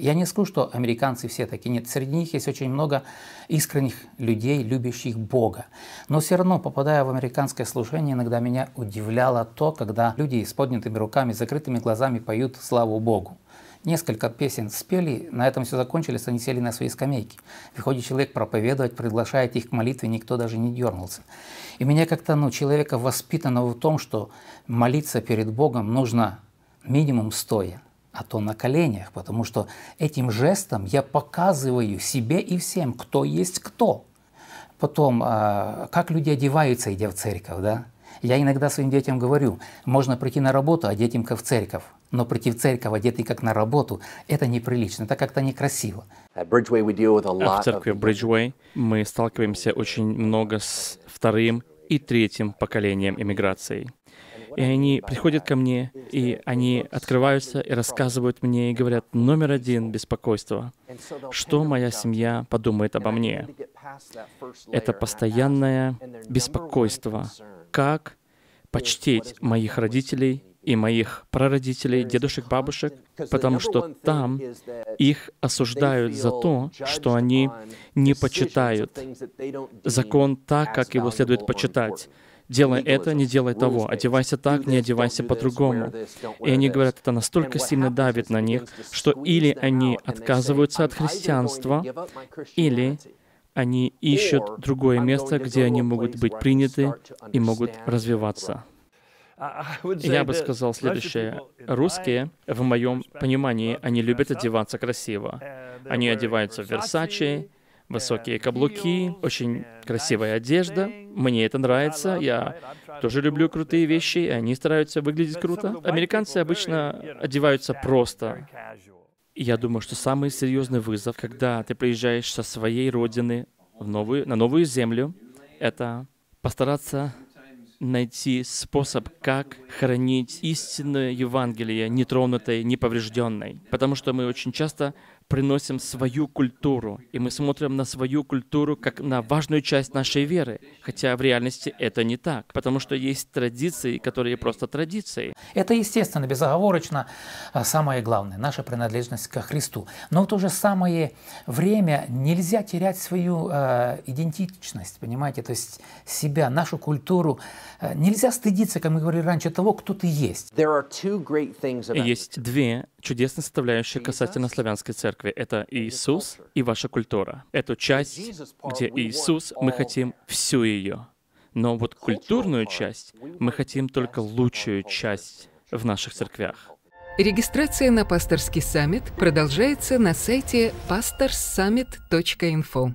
Я не скажу, что американцы все такие. Нет, среди них есть очень много искренних людей, любящих Бога. Но все равно, попадая в американское служение, иногда меня удивляло то, когда люди с поднятыми руками, закрытыми глазами поют «Славу Богу». Несколько песен спели, на этом все закончилось, они сели на свои скамейки. Выходит человек проповедовать, приглашает их к молитве, никто даже не дернулся. И меня как-то, ну, человека воспитано в том, что молиться перед Богом нужно минимум стоя, а то на коленях, потому что этим жестом я показываю себе и всем, кто есть кто. Потом, а, как люди одеваются, идя в церковь, да? Я иногда своим детям говорю, можно прийти на работу, одеть им как в церковь. Но прийти в церковь, одетый как на работу, это неприлично, это как-то некрасиво. А в церкви Bridgeway мы сталкиваемся очень много с вторым и третьим поколением иммиграции. И они приходят ко мне, и они открываются и рассказывают мне, и говорят, номер один — беспокойство. Что моя семья подумает обо мне? Это постоянное беспокойство. Как почтить моих родителей и моих прародителей, дедушек, бабушек, потому что там их осуждают за то, что они не почитают закон так, как его следует почитать. Делай это, не делай того. Одевайся так, не одевайся по-другому. И они говорят, это настолько сильно давит на них, что или они отказываются от христианства, или они ищут другое место, где они могут быть приняты и могут развиваться. Я бы сказал следующее. Русские, в моем понимании, они любят одеваться красиво. Они одеваются в Versace, высокие каблуки, очень красивая одежда. Мне это нравится. Я тоже люблю крутые вещи, и они стараются выглядеть круто. Американцы обычно одеваются просто. Я думаю, что самый серьезный вызов, когда ты приезжаешь со своей родины в новую, на новую землю, это постараться найти способ, как хранить истинное Евангелие нетронутой, неповрежденной. Потому что мы очень часто приносим свою культуру, и мы смотрим на свою культуру как на важную часть нашей веры, хотя в реальности это не так, потому что есть традиции, которые просто традиции. Это, естественно, безоговорочно а, самое главное, наша принадлежность ко Христу. Но в то же самое время нельзя терять свою э, идентичность, понимаете, то есть себя, нашу культуру. Э, нельзя стыдиться, как мы говорили раньше, того, кто ты есть. Есть две чудесная составляющая касательно славянской церкви — это Иисус и ваша культура. Эту часть, где Иисус, мы хотим всю ее. Но вот культурную часть мы хотим только лучшую часть в наших церквях. Регистрация на пасторский саммит продолжается на сайте pastorssummit.info.